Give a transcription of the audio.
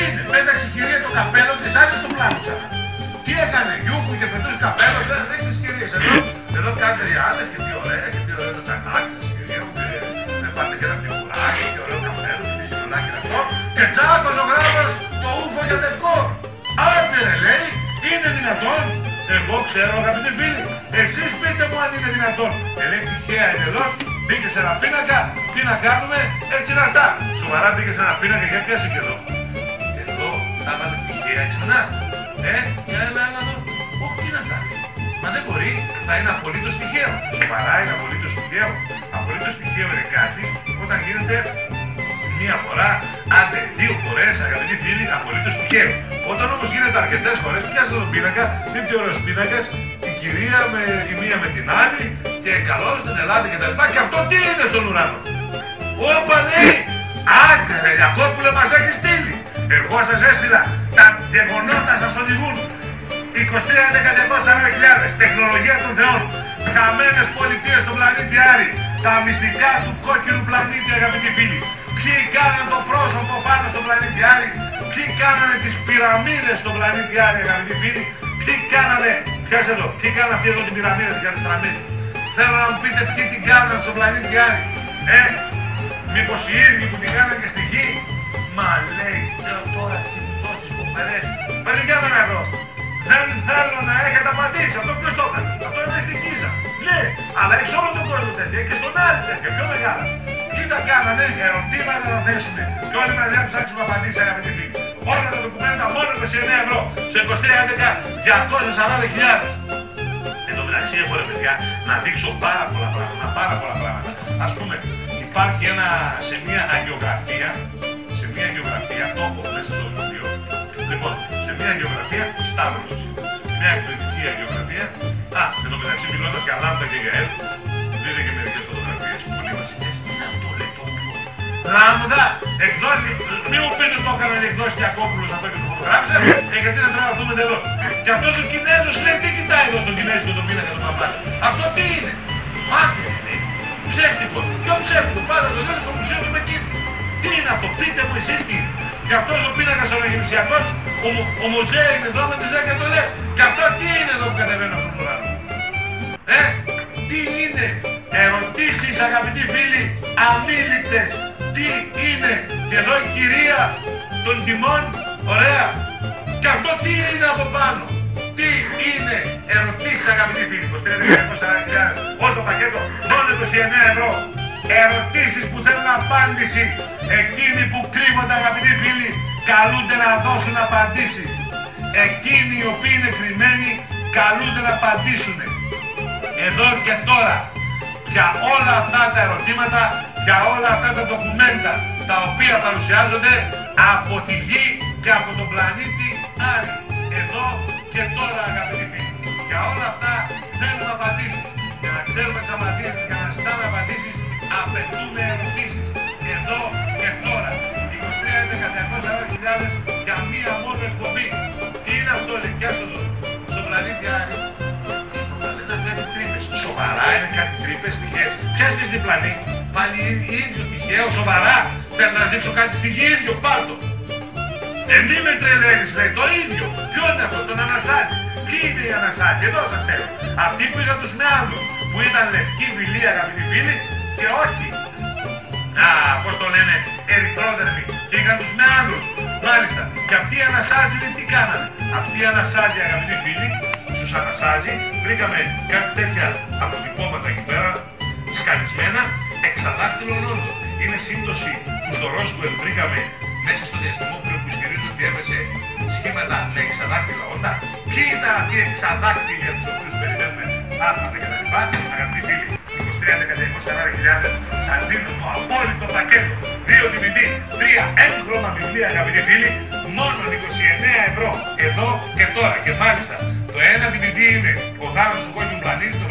Αυτό τι είναι. Πέταξε η κυρία το καπέλο της άλλης στο πλάνο ξανά. Τι έκανε, γιούχου και πετούσε καπέλο, δεν, δεν ξέρεις κυρίες. Εδώ, εδώ κάνετε οι άλλες και τι ωραία και τι ωραίο το τσακάκι σας κυρία μου. Και δεν πάτε και ένα πιχουράκι και ωραίο καπέλο και τι συνολάκι είναι αυτό. Και τσάκος ο γράμμος το ούφο για δεκόρ. Άντε ρε λέει, είναι δυνατόν. Εγώ ξέρω αγαπητοί φίλοι, εσείς πείτε μου αν είναι δυνατόν. Ε, λέει τυχαία εντελώς, μπήκε σε ένα πίνακα, τι να κάνουμε, έτσι να τα. Σοβαρά μπήκε σε ένα πίνακα και πιάσε και εδώ. Εδώ θα βάλει τυχαία ξανά. Ε, για έλα, έλα εδώ. Όχι, τι να κάνει. Μα δεν μπορεί, θα είναι απολύτως τυχαίο. Σοβαρά είναι απολύτως τυχαίο. Απολύτως τυχαίο είναι κάτι όταν γίνεται μία φορά, άντε δύο φορές, αγαπητοί φίλοι, απολύτως τυχαίο. Όταν όμως γίνεται αρκετές φορές, πιάσε τον πίνακα, είναι πιο ωραίος πίνακας, η κυρία με η μία με την άλλη και καλώς στην Ελλάδα και τα λοιπά. Και αυτό τι είναι στον ουρανό; Όπα λέει, άντε ρε Ιακώπουλε μας έχεις στείλει. Εγώ σας έστειλα, τα γεγονότα σας οδηγούν. 23.140.000, τεχνολογία των θεών, χαμένες πολιτείες στον πλανήτη Άρη, τα μυστικά του κόκκινου πλανήτη αγαπητοί φίλοι. Ποιοι κάνανε το πρόσωπο πάνω στον πλανήτη Άρη, ποιοι κάνανε τις πυραμίδες στον πλανήτη Άρη αγαπητοί φίλοι, ποιοι κάνανε, πιάσε εδώ, ποιοι κάνανε αυτή εδώ την πυραμίδα την κατεστραμμένη. Θέλω να μου πείτε ποιοι την κάνανε στον πλανήτη Άρη. Ε, μήπως οι ίδιοι που την κάνανε και στη γη. Αλλά έχει όλο τον κόσμο τέτοια και στον άλλο τέτοια, πιο μεγάλα. Τι τα κάνανε, ερωτήματα να θέσουμε. Και όλοι μαζί να ψάξουμε απαντήσεις αγαπητοί φίλοι. Όλα τα ντοκουμέντα μόνο 29 ευρώ. Σε 23 240.000. Εν τω μεταξύ έχω ρε παιδιά να δείξω πάρα πολλά πράγματα, πάρα πολλά πράγματα. Ας πούμε, υπάρχει ένα, σε μια αγιογραφία, σε μια αγιογραφία, το έχω μέσα στο βιβλίο. Λοιπόν, σε μια αγιογραφία, Σταύρος. Μια εκπληκτική αγιογραφία. Α, εν τω μεταξύ μιλώντας για λάμδα και για ελ, δείτε και μερικές φωτογραφίες πολύ βασικές. Τι είναι αυτό λέει το ούφο. Λάμδα, εκδόσει, μη μου πείτε το έκαναν εκδόσει Διακόπουλος αυτό και το φωτογράφησε, ε, γιατί δεν πρέπει να δούμε εντελώς. Και αυτός ο Κινέζος λέει τι κοιτάει εδώ στον Κινέζικο το πίνακα του παπά. Αυτό τι είναι; Μάτι λέει. Ψεύτικο. Ποιο ψεύτικο. Πάντα το δείτε στο μουσείο του Πεκίνου. Τι είναι αυτό. Πείτε μου εσείς τι είναι. Και αυτός ο πίνακας ο αναγεννησιακός, ο, ο Μωζέ είναι εδώ με τις 10 εντολές. Και αυτός των τιμών, ωραία. Και αυτό τι είναι από πάνω; Τι είναι; Ερωτήσεις αγαπητοί φίλοι. 23.240.000. Όλο το πακέτο μόνο 29 ευρώ. Ερωτήσεις που θέλουν απάντηση. Εκείνοι που κρύβονται αγαπητοί φίλοι καλούνται να δώσουν απαντήσεις. Εκείνοι οι οποίοι είναι κρυμμένοι καλούνται να απαντήσουν. Εδώ και τώρα για όλα αυτά τα ερωτήματα, για όλα αυτά τα ντοκουμέντα τα οποία παρουσιάζονται από τη γη και από τον πλανήτη Άρη. Εδώ και τώρα αγαπητοί φίλοι. Για όλα αυτά θέλουμε απαντήσεις. Για να ξέρουμε τις απαντήσεις, για να ζητάμε απαντήσεις, απαιτούμε ερωτήσεις. Εδώ και τώρα. 23.240.000 για μία μόνο εκπομπή. Τι είναι αυτό, λέει, πιάσω εδώ. Στο πλανήτη Άρη. Τίποτα, λέει, να κάνει τρύπες. Σοβαρά είναι κάτι τρύπες, τυχαίες. Ποιες είναι διπλανή. Πάλι ίδιο τυχαίο, σοβαρά. Θέλω να ζήσω κάτι στη γη, ίδιο, πάρτο. Ε, μη με τρελαίνεις, λέει, το ίδιο. Ποιο είναι αυτό, τον ανασάζει. Ποιοι είναι οι ανασάζοι, εδώ σας θέλω. Αυτοί που είχαν τους μεάνδρους, που ήταν λευκοί βιλοί, αγαπητοί φίλοι, και όχι. Α, πώς το λένε, ερυθρόδερμοι. Και είχαν τους μεάνδρους. Μάλιστα. Και αυτοί οι ανασάζοι, λέει, τι κάνανε. Αυτοί οι ανασάζοι, αγαπητοί φίλοι, στους ανασάζοι, βρήκαμε κάτι τέτοια αποτυπώματα εκεί πέρα, σκανισμένα, εξαδάκτυλο όρθο. Είναι σύμπτωση που στο Ρόσουελ βρήκαμε μέσα στο διαστημόπλαιο που ισχυρίζονται ότι έβρεσε σχήματα με εξαδάκτυλα όντα. Ποιοι ήταν αυτοί οι εξαδάκτυλοι για τους οποίους περιμένουμε θαύματα και τα λοιπά, αγαπητοί φίλοι; 23.240.000 σας δίνω το απόλυτο πακέτο. 2 DVD, 3 έγχρωμα βιβλία αγαπητοί φίλοι, μόνο 29 ευρώ εδώ και τώρα. Και μάλιστα το ένα DVD είναι ο γάμος του κόκκινου πλανήτης, το